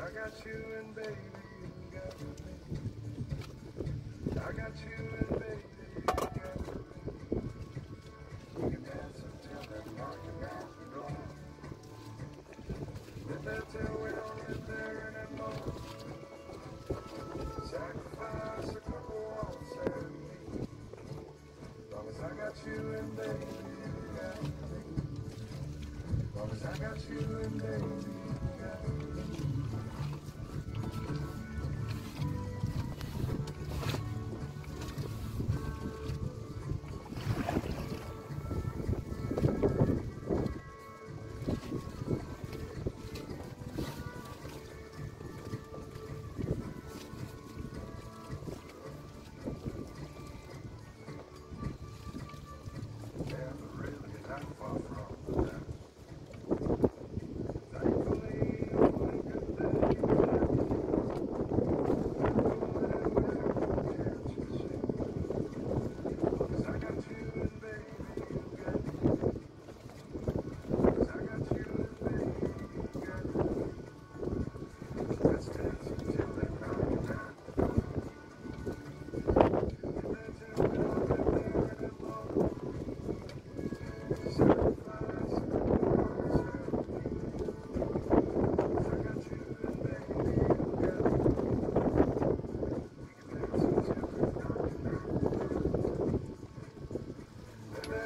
I got you and baby, you got me. I got you and baby, got me. We can dance until we there. Sacrifice a couple and me. Long as I got you and baby, got me. As long as I got you and baby,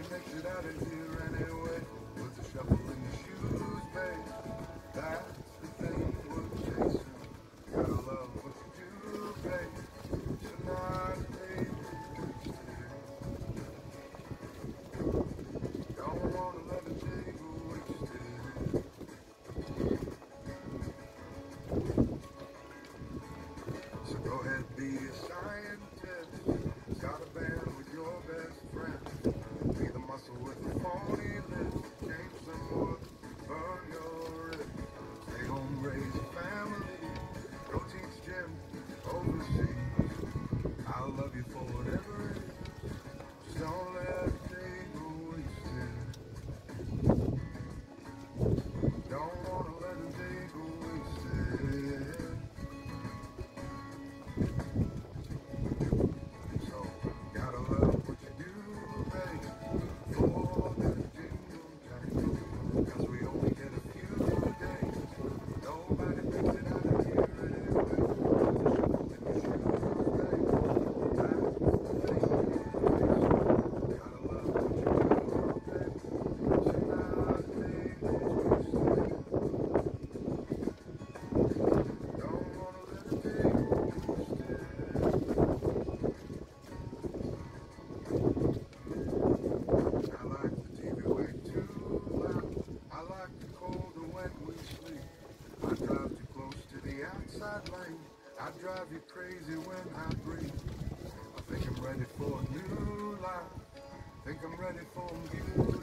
It out of here anyway. With a shuffle in your shoes, babe. That's the thing chasing. Gotta love what you do, babe. Don't wanna let go wasted. So go ahead, be a scientist. Sleep. I drive too close to the outside lane. I drive you crazy when I breathe. I think I'm ready for a new life. Think I'm ready for a